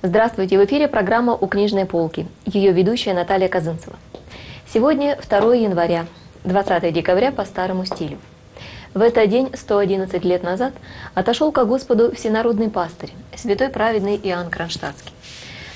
Здравствуйте! В эфире программа «У книжной полки». Ее ведущая Наталья Казынцева. Сегодня 2 января, 20 декабря по старому стилю. В этот день, 111 лет назад, отошел ко Господу всенародный пастырь, святой праведный Иоанн Кронштадтский.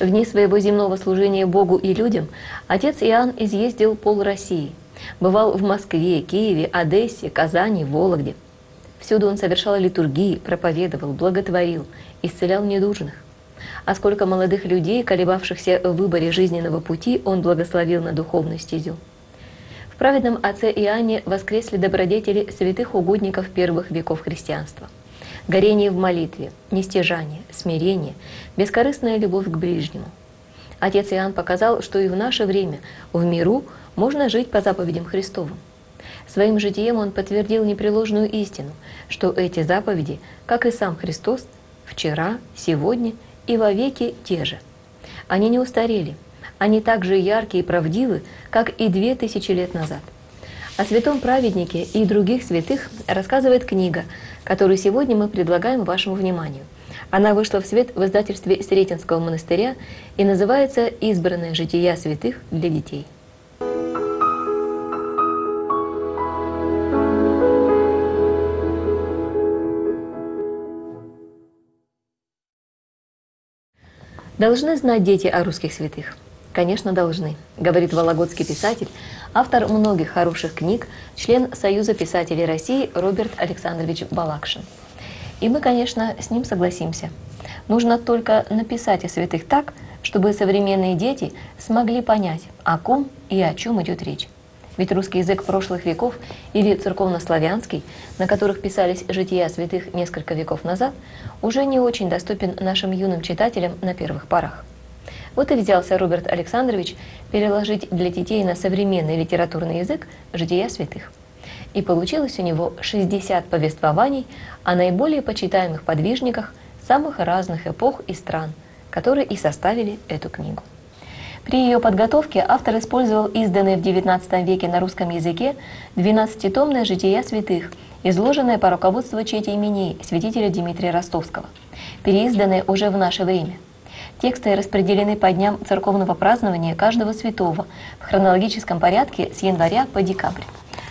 В дни своего земного служения Богу и людям отец Иоанн изъездил пол России. Бывал в Москве, Киеве, Одессе, Казани, Вологде. Всюду он совершал литургии, проповедовал, благотворил, исцелял недужных а сколько молодых людей, колебавшихся в выборе жизненного пути, он благословил на духовную стезю. В праведном отце Иоанне воскресли добродетели святых угодников первых веков христианства. Горение в молитве, нестяжание, смирение, бескорыстная любовь к ближнему. Отец Иоанн показал, что и в наше время, в миру, можно жить по заповедям Христовым. Своим житием он подтвердил непреложную истину, что эти заповеди, как и сам Христос, вчера, сегодня – и вовеки те же. Они не устарели, они так же яркие и правдивы, как и две тысячи лет назад. О святом праведнике и других святых рассказывает книга, которую сегодня мы предлагаем вашему вниманию. Она вышла в свет в издательстве Сретенского монастыря и называется «Избранное жития святых для детей». Должны знать дети о русских святых? Конечно, должны, говорит вологодский писатель, автор многих хороших книг, член Союза писателей России Роберт Александрович Балакшин. И мы, конечно, с ним согласимся. Нужно только написать о святых так, чтобы современные дети смогли понять, о ком и о чем идет речь. Ведь русский язык прошлых веков или церковнославянский, на которых писались жития святых несколько веков назад, уже не очень доступен нашим юным читателям на первых порах. Вот и взялся Роберт Александрович переложить для детей на современный литературный язык жития святых. И получилось у него 60 повествований о наиболее почитаемых подвижниках самых разных эпох и стран, которые и составили эту книгу. При ее подготовке автор использовал изданное в XIX веке на русском языке 12-томное «Жития святых», изложенное по руководству Чети именей святителя Дмитрия Ростовского, переизданное уже в наше время. Тексты распределены по дням церковного празднования каждого святого в хронологическом порядке с января по декабрь.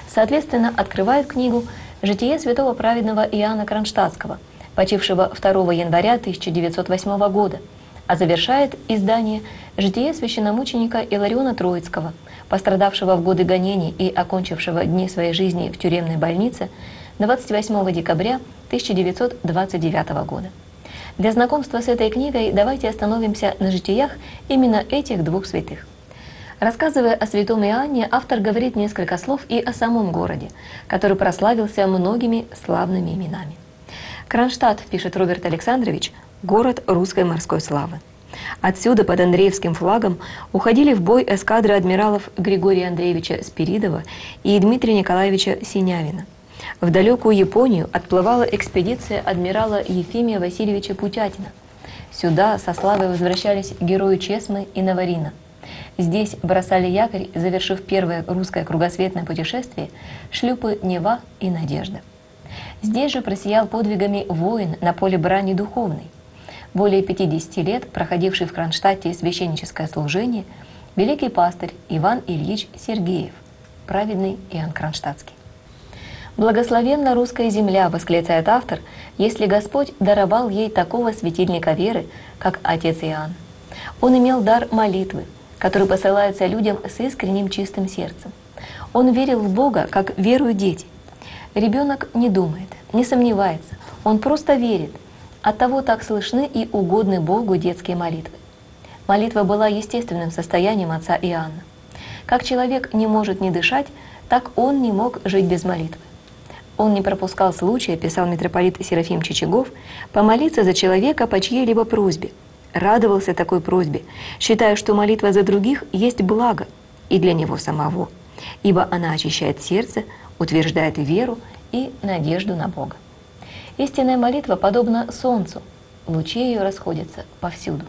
Соответственно, открывает книгу «Житие святого праведного Иоанна Кронштадтского», почившего 2 января 1908 года – а завершает издание «Житие священномученика Илариона Троицкого», пострадавшего в годы гонений и окончившего дни своей жизни в тюремной больнице 28 декабря 1929 года. Для знакомства с этой книгой давайте остановимся на житиях именно этих двух святых. Рассказывая о святом Иоанне, автор говорит несколько слов и о самом городе, который прославился многими славными именами. Кронштадт, пишет Роберт Александрович, город русской морской славы. Отсюда под Андреевским флагом уходили в бой эскадры адмиралов Григория Андреевича Спиридова и Дмитрия Николаевича Синявина. В далекую Японию отплывала экспедиция адмирала Ефимия Васильевича Путятина. Сюда со славой возвращались герои Чесмы и Наварина. Здесь бросали якорь, завершив первое русское кругосветное путешествие, шлюпы Нева и Надежда. Здесь же просиял подвигами воин на поле брани духовной более 50 лет проходивший в Кронштадте священническое служение, великий пастырь Иван Ильич Сергеев, праведный Иоанн Кронштадтский. «Благословенна русская земля», — восклицает автор, «если Господь даровал ей такого светильника веры, как отец Иоанн. Он имел дар молитвы, который посылается людям с искренним чистым сердцем. Он верил в Бога, как веруют дети. Ребенок не думает, не сомневается, он просто верит — Оттого так слышны и угодны Богу детские молитвы. Молитва была естественным состоянием отца Иоанна. Как человек не может не дышать, так он не мог жить без молитвы. Он не пропускал случая, писал митрополит Серафим Чичагов, помолиться за человека по чьей-либо просьбе. радовался такой просьбе, считая, что молитва за других есть благо и для него самого, ибо она очищает сердце, утверждает веру и надежду на Бога. Истинная молитва подобна солнцу, лучи ее расходятся повсюду.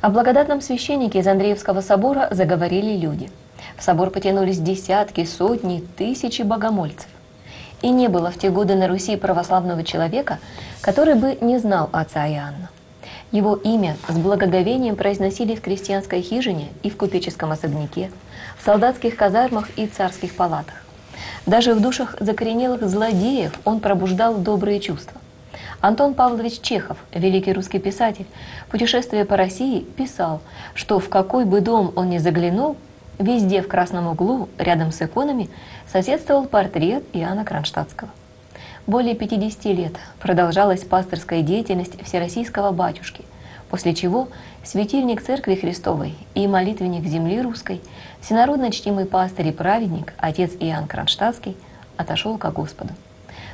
О благодатном священнике из Андреевского собора заговорили люди. В собор потянулись десятки, сотни, тысячи богомольцев. И не было в те годы на Руси православного человека, который бы не знал отца Иоанна. Его имя с благоговением произносили в крестьянской хижине и в купеческом особняке, в солдатских казармах и царских палатах. Даже в душах закоренелых злодеев он пробуждал добрые чувства. Антон Павлович Чехов, великий русский писатель, путешествуя по России, писал, что в какой бы дом он ни заглянул, везде в красном углу, рядом с иконами, соседствовал портрет Иоанна Кронштадтского. Более 50 лет продолжалась пасторская деятельность Всероссийского батюшки, после чего светильник Церкви Христовой и молитвенник земли русской, всенародно чтимый пастырь и праведник, отец Иоанн Кронштадтский, отошел ко Господу.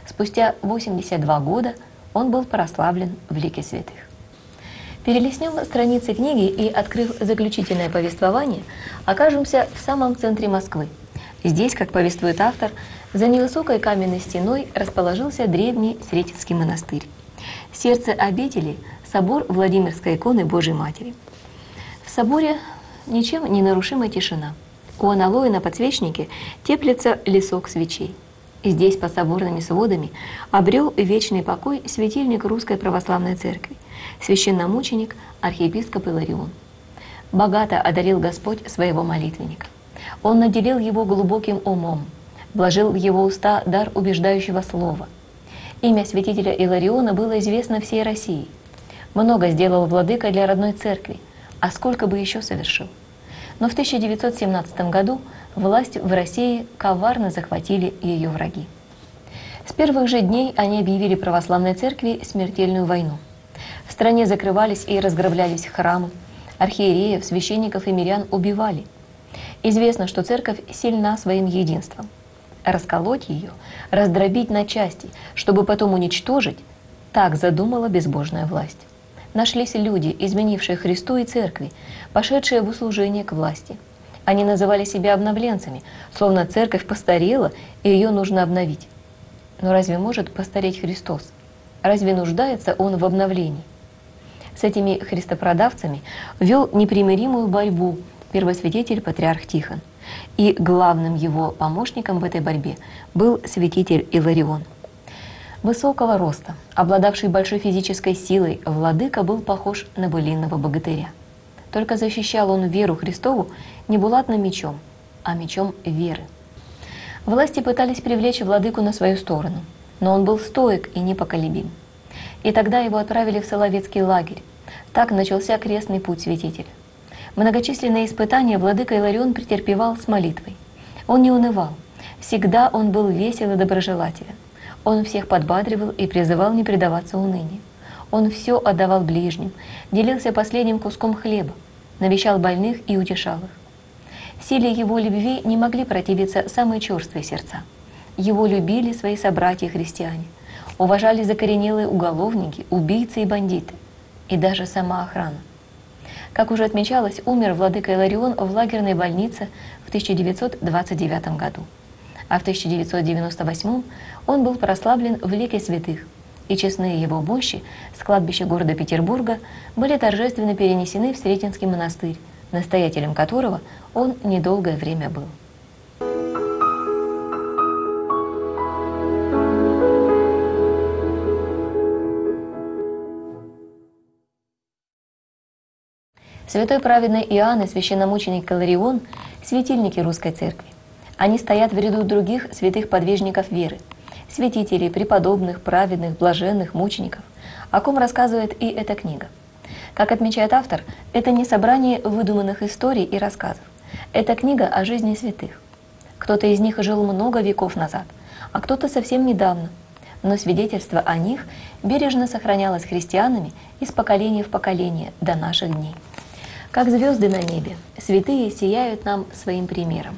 Спустя 82 года он был прославлен в лике святых. Перелистнем страницы книги и, открыв заключительное повествование, окажемся в самом центре Москвы. Здесь, как повествует автор, за невысокой каменной стеной расположился древний Сретенский монастырь. сердце обители – собор Владимирской иконы Божьей Матери. В соборе ничем не нарушимая тишина. У аналоя на подсвечнике теплится лесок свечей. Здесь, под соборными сводами, обрел вечный покой светильник Русской Православной Церкви, священномученик архиепископ Иларион. Богато одарил Господь своего молитвенника. Он наделил его глубоким умом – вложил в его уста дар убеждающего слова. Имя святителя Илариона было известно всей России. Много сделал владыка для родной церкви, а сколько бы еще совершил. Но в 1917 году власть в России коварно захватили ее враги. С первых же дней они объявили православной церкви смертельную войну. В стране закрывались и разграблялись храмы, архиереев, священников и мирян убивали. Известно, что церковь сильна своим единством расколоть ее, раздробить на части, чтобы потом уничтожить, так задумала безбожная власть. Нашлись люди, изменившие Христу и Церкви, пошедшие в услужение к власти. Они называли себя обновленцами, словно церковь постарела, и ее нужно обновить. Но разве может постареть Христос? Разве нуждается Он в обновлении? С этими христопродавцами вел непримиримую борьбу первосвидетель патриарх Тихон – и главным его помощником в этой борьбе был святитель Иларион. Высокого роста, обладавший большой физической силой, владыка был похож на былинного богатыря. Только защищал он веру Христову не булатным мечом, а мечом веры. Власти пытались привлечь владыку на свою сторону, но он был стоек и непоколебим. И тогда его отправили в Соловецкий лагерь. Так начался крестный путь святителя. Многочисленные испытания владыка Иларион претерпевал с молитвой. Он не унывал. Всегда он был весел и доброжелателен. Он всех подбадривал и призывал не предаваться унынию. Он все отдавал ближним, делился последним куском хлеба, навещал больных и утешал их. Силе его любви не могли противиться самые черствые сердца. Его любили свои собратья-христиане, уважали закоренелые уголовники, убийцы и бандиты, и даже сама охрана. Как уже отмечалось, умер владыка Иларион в лагерной больнице в 1929 году. А в 1998 он был прославлен в лике святых, и честные его мощи с кладбища города Петербурга были торжественно перенесены в Сретенский монастырь, настоятелем которого он недолгое время был. Святой праведный Иоанн и священномученик Каларион – светильники русской церкви. Они стоят в ряду других святых подвижников веры, святителей, преподобных, праведных, блаженных, мучеников, о ком рассказывает и эта книга. Как отмечает автор, это не собрание выдуманных историй и рассказов. Это книга о жизни святых. Кто-то из них жил много веков назад, а кто-то совсем недавно. Но свидетельство о них бережно сохранялось христианами из поколения в поколение до наших дней. Как звезды на небе, святые сияют нам своим примером.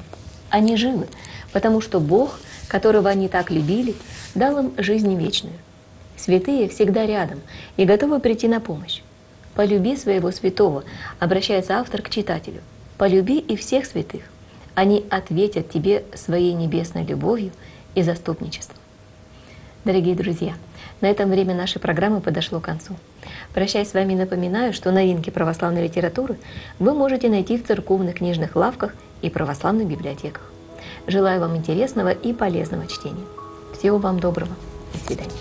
Они живы, потому что Бог, которого они так любили, дал им жизнь вечную. Святые всегда рядом и готовы прийти на помощь. Полюби своего святого, обращается автор к читателю. Полюби и всех святых. Они ответят тебе своей небесной любовью и заступничеством. Дорогие друзья, на этом время нашей программы подошло к концу. Прощаясь с вами, напоминаю, что новинки православной литературы вы можете найти в церковных книжных лавках и православных библиотеках. Желаю вам интересного и полезного чтения. Всего вам доброго. До свидания.